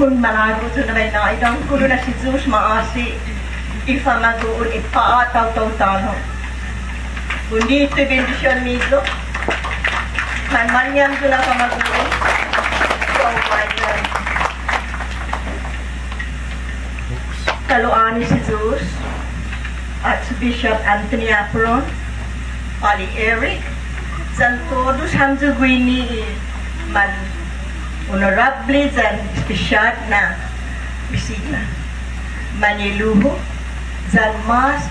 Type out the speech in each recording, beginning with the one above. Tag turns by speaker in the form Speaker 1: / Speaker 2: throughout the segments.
Speaker 1: قوم ملعبوت غرينا إذا كلنا شزوش معاشي إفنادو إبقاء تاو تاو تانو بنيت بندشون ميزو من من يمزنا فمزوري Kaluani si Zeus, Archbishop Anthony Apron, Ali Eric, San todos handuguini man dan espesyal na bisita. Maniluho mas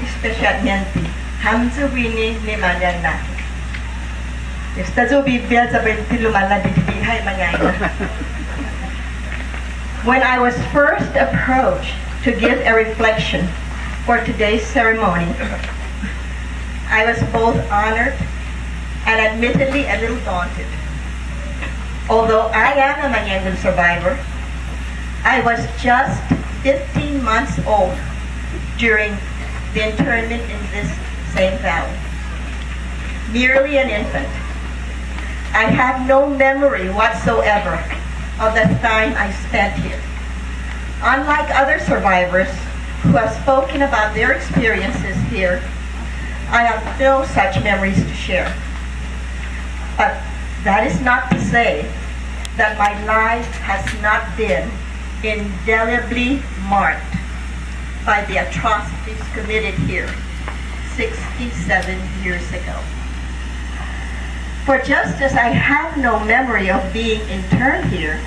Speaker 1: gwini ni manyan. Esta sa lumala When I was first approached to give a reflection for today's ceremony, I was both honored and admittedly a little daunted. Although I am a Manengon survivor, I was just 15 months old during the internment in this same valley. Merely an infant. I have no memory whatsoever of the time I spent here. Unlike other survivors who have spoken about their experiences here, I have no such memories to share. But that is not to say that my life has not been indelibly marked by the atrocities committed here 67 years ago. For just as I have no memory of being interned here,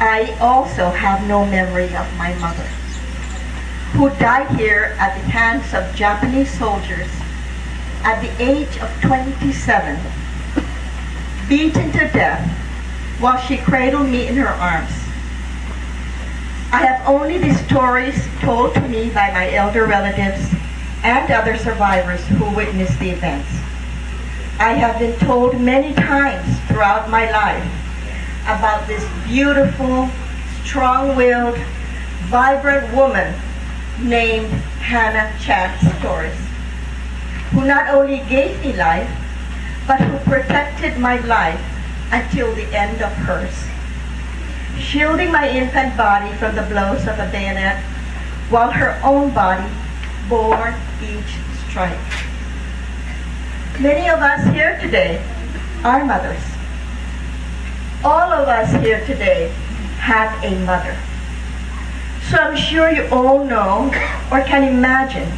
Speaker 1: I also have no memory of my mother, who died here at the hands of Japanese soldiers at the age of 27, beaten to death while she cradled me in her arms. I have only the stories told to me by my elder relatives and other survivors who witnessed the events. I have been told many times throughout my life about this beautiful, strong-willed, vibrant woman named Hannah Chance Torres, who not only gave me life, but who protected my life until the end of hers, shielding my infant body from the blows of a bayonet, while her own body bore each strike. Many of us here today are mothers. All of us here today have a mother. So I'm sure you all know or can imagine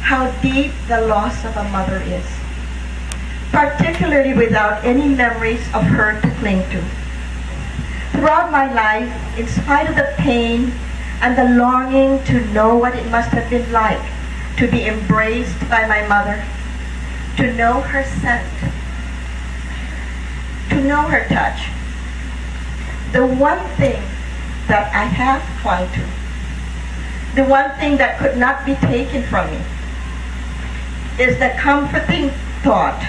Speaker 1: how deep the loss of a mother is, particularly without any memories of her to cling to. Throughout my life, in spite of the pain and the longing to know what it must have been like to be embraced by my mother, to know her scent, to know her touch, the one thing that I have clung to, the one thing that could not be taken from me, is the comforting thought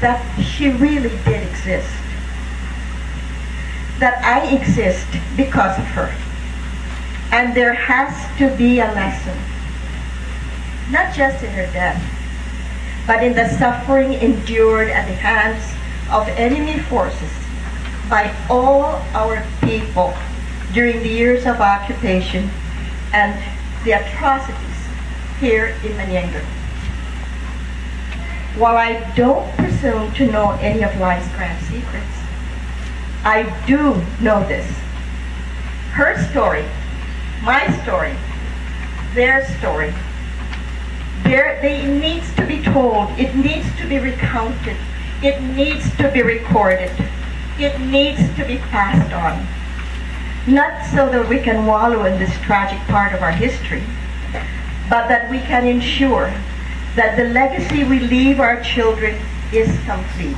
Speaker 1: that she really did exist. That I exist because of her. And there has to be a lesson, not just in her death, but in the suffering endured at the hands of enemy forces by all our people during the years of occupation and the atrocities here in Manengon. While I don't presume to know any of life's grand secrets, I do know this. Her story, my story, their story, there, they, it needs to be told, it needs to be recounted, it needs to be recorded, it needs to be passed on. Not so that we can wallow in this tragic part of our history, but that we can ensure that the legacy we leave our children is complete.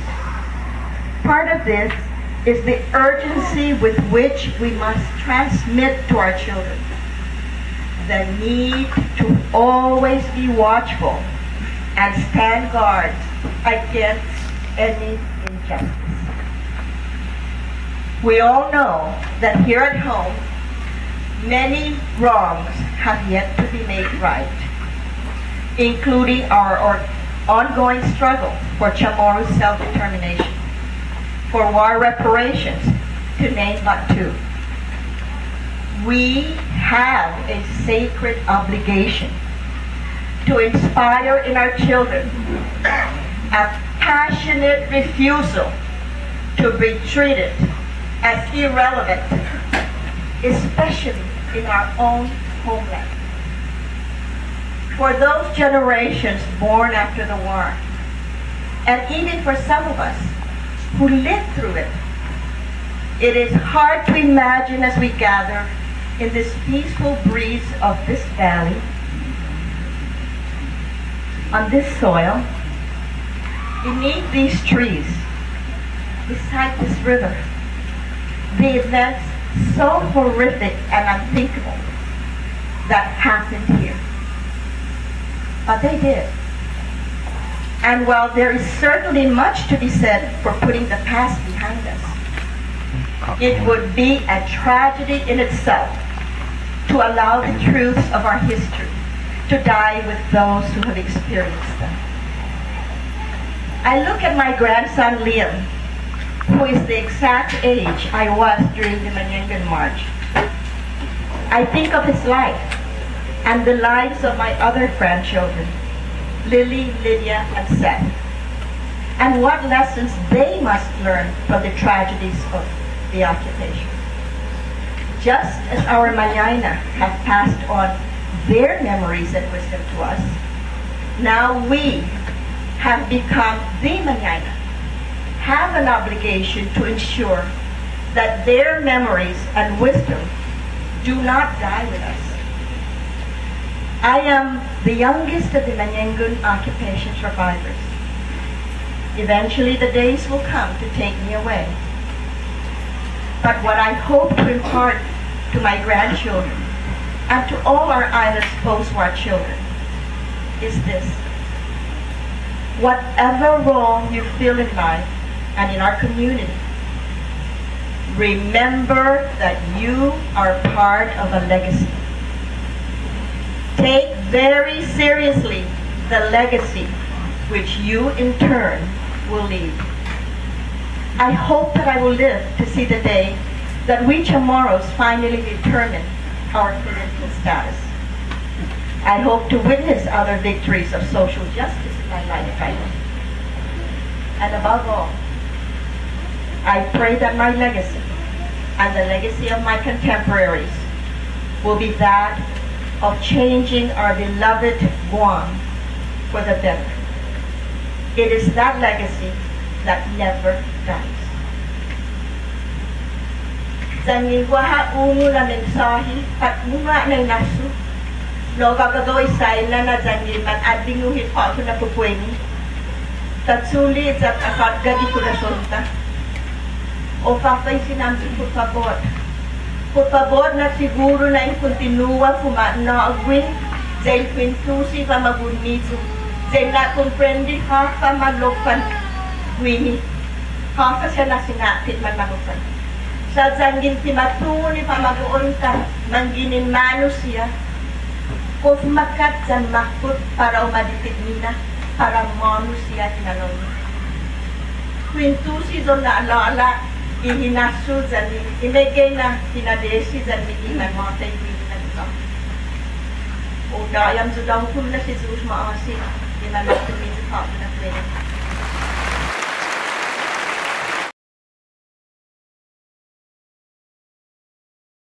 Speaker 1: Part of this is the urgency with which we must transmit to our children the need to always be watchful and stand guard against any injustice. We all know that here at home, many wrongs have yet to be made right, including our, our ongoing struggle for Chamorro's self-determination, for war reparations, to name but two. We have a sacred obligation to inspire in our children a passionate refusal to be treated as irrelevant, especially in our own homeland. For those generations born after the war, and even for some of us who lived through it, it is hard to imagine as we gather in this peaceful breeze of this valley, on this soil, beneath these trees, beside this river, the events so horrific and unthinkable that happened here. But they did. And while there is certainly much to be said for putting the past behind us, mm-hmm. it would be a tragedy in itself to allow the truths of our history to die with those who have experienced them. I look at my grandson Liam, who is the exact age I was during the Manengon March. I think of his life and the lives of my other grandchildren, Lily, Lydia, and Seth, and what lessons they must learn from the tragedies of the occupation. Just as our Manyayna have passed on their memories and wisdom to us, now we have become the Manyayna, have an obligation to ensure that their memories and wisdom do not die with us. I am the youngest of the Manengon occupation survivors. Eventually the days will come to take me away. But what I hope to impart to my grandchildren and to all our island's post-war children is this. Whatever role you feel in life and in our community, remember that you are part of a legacy. Take very seriously the legacy which you in turn will leave. I hope that I will live to see the day that we Chamorros finally determine our political status. I hope to witness other victories of social justice in my lifetime. And above all, I pray that my legacy and the legacy of my contemporaries will be that of changing our beloved Guam for the better. It is that legacy that never dies. Zangiwaha umu na mensahe at bunga ng nasu. Lo gagagaway sa ila na zangiman at binuhit pa ako na pupweni. Tatsuli at akat gadi ko na sunta. O papay sinabi, por favor. Por favor, na seguro na incontinua fumagnoagwin, del pintusi pa mabunizo, del na comprendi ka pa maglopan wini. Ka pa siya na sinapit man magupan. Sa zangin ti matuni pa maguon ka, manginin mano siya. Kung makat sa makot para umaditig nina, para mono siya tinalong. Quintusi don na alaala, ihinasyo dyan, iligay na hinadesi dyan, minihan mga tayo minihan ka. O dayam sa daw kung na si Zeus maasi, ginanap ko medyo pa na pwede.